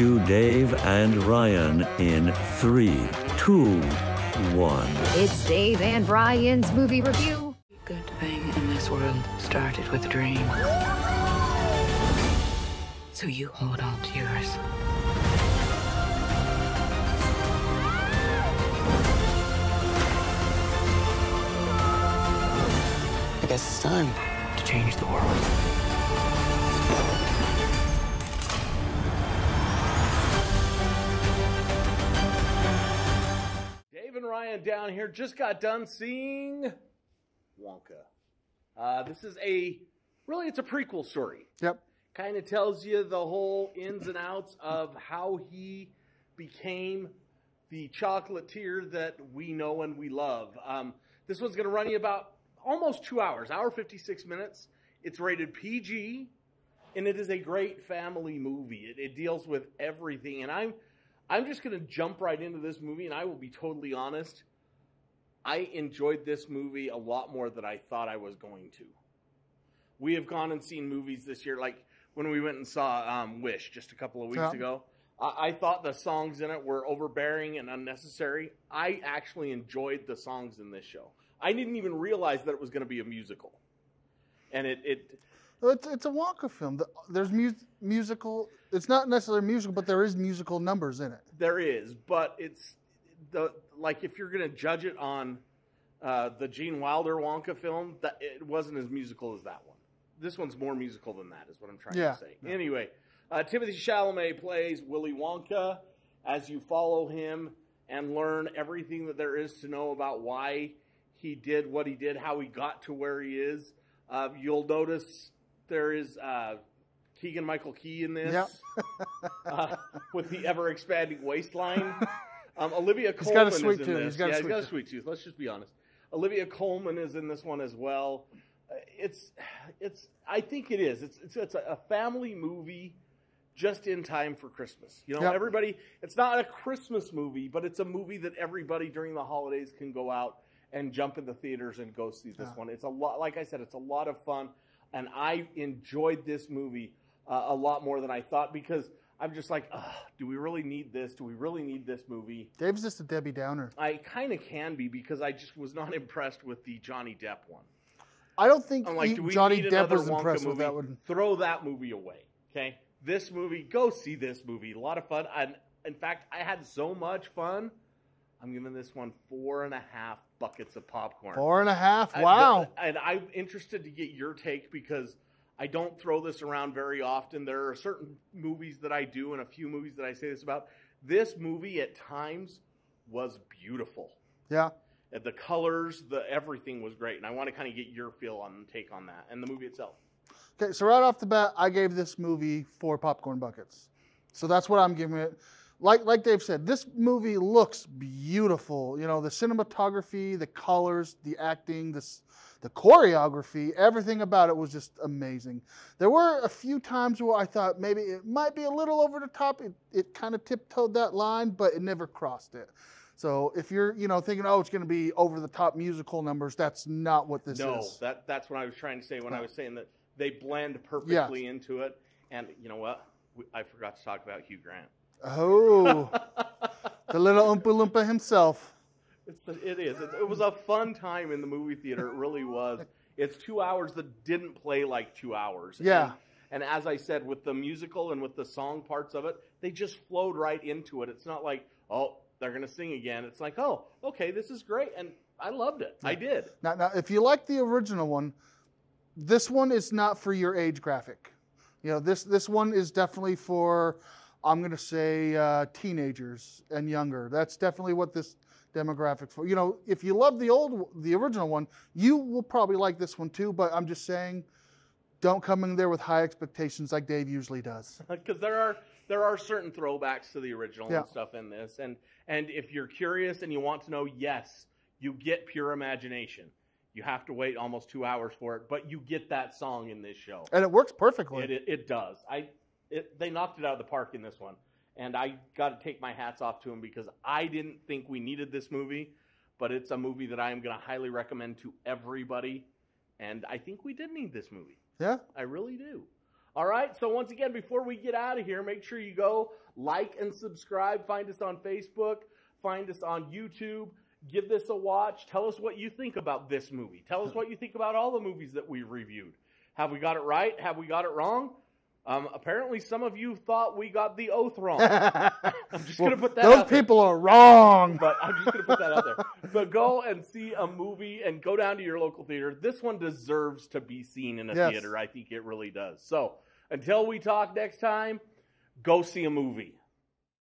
cue Dave and Ryan in three, two, one. It's Dave and Ryan's movie review. Good thing in this world started with a dream. So you hold on to yours. I guess it's time to change the world. Ryan down here just got done seeing Wonka. Uh, this is a really it's a prequel story. Yep. Kind of tells you the whole ins and outs of how he became the chocolatier that we know and we love. Um, this one's going to run you about almost two hours, hour fifty six minutes. It's rated PG, and it is a great family movie. It, it deals with everything, and I'm I'm just going to jump right into this movie, and I will be totally honest. I enjoyed this movie a lot more than I thought I was going to. We have gone and seen movies this year, like when we went and saw um, Wish just a couple of weeks Yeah. ago. I, I thought the songs in it were overbearing and unnecessary. I actually enjoyed the songs in this show. I didn't even realize that it was going to be a musical, and it, it Well, It's, it's a Wonka film. The- There's mu- musical. It's not necessarily musical, but there is musical numbers in it. There is, but it's the like if you're going to judge it on uh, the Gene Wilder Wonka film, that it wasn't as musical as that one. This one's more musical than that, is what I'm trying Yeah. to say. Yeah. Anyway, uh, Timothée Chalamet plays Willy Wonka. As you follow him and learn everything that there is to know about why he did what he did, how he got to where he is, uh, you'll notice there is uh, Keegan Michael Key in this Yep. uh, with the ever expanding waistline. Um, Olivia He's Colman got a sweet is in tooth. this. He's got a yeah, sweet he's got a sweet tooth. Let's just be honest. Olivia Colman is in this one as well. Uh, It's, it's. I think it is. It's, it's, it's a family movie, just in time for Christmas. You know, Yep. everybody. It's not a Christmas movie, but it's a movie that everybody during the holidays can go out and jump in the theaters and go see this Yeah. one. It's a lot. Like I said, it's a lot of fun, and I enjoyed this movie uh, a lot more than I thought because I'm just like, do we really need this? Do we really need this movie? Dave's just a Debbie Downer. I kind of can be because I just was not impressed with the Johnny Depp one. I don't think I'm like, he- do we Johnny need Depp was Wonka impressed movie? with that one. Throw that movie away. Okay, this movie, go see this movie. A lot of fun. And in fact, I had so much fun. I'm giving this one four and a half buckets of popcorn. Four and a half. Wow. and I'm interested to get your take because I don't throw this around very often. There are certain movies that I do and a few movies that I say this about. This movie at times was beautiful. yeah. Uh, The colors, the everything was great, and I want to kind of get your feel on take on that and the movie itself. Okay, so right off the bat, I gave this movie four popcorn buckets. So that's what I'm giving it. Like like Dave said, this movie looks beautiful. You know, the cinematography, the colors, the acting, the the choreography, everything about it was just amazing. There were a few times where I thought maybe it might be a little over the top. It it kind of tiptoed that line, but it never crossed it. So if you're, you know, thinking, oh, it's going to be over the top musical numbers, that's not what this no, is. that that's what I was trying to say when I was saying that they blend perfectly into it. And you know what? We, I forgot to talk about Hugh Grant. Oh, the little Oompa Loompa himself. It's the, it is. It, it was a fun time in the movie theater. It really was. It's two hours that didn't play like two hours. Yeah. And, and as I said, with the musical and with the song parts of it, they just flowed right into it. It's not like, oh, they're going to sing again. It's like, oh, okay, this is great. And I loved it. I did. Now, now, if you like the original one, this one is not for your age graphic. You know, this this one is definitely for, I'm going to say, uh, teenagers and younger. That's definitely what this demographic for. You know, if you love the old, the original one, you will probably like this one too. But I'm just saying, don't come in there with high expectations like Dave usually does. because there are there are certain throwbacks to the original Yeah. and stuff in this and and if you're curious and you want to know yes you get pure imagination you have to wait almost two hours for it but you get that song in this show And it works perfectly. it, it, it does i it, they knocked it out of the park in this one and i got to take my hats off to them because i didn't think we needed this movie but it's a movie that i am going to highly recommend to everybody and i think we did need this movie yeah. I really do. All right. So once again, before we get out of here, make sure you go like and subscribe. Find us on Facebook. Find us on YouTube. Give this a watch. Tell us what you think about this movie. Tell us what you think about all the movies that we've reviewed. Have we got it right? Have we got it wrong? Um, apparently, some of you thought we got the oath wrong. I'm just going to put that Those out there. people are wrong. But I'm just going to put that out there. But go and see a movie and go down to your local theater. This one deserves to be seen in a Yes. theater. I think it really does. So until we talk next time, go see a movie.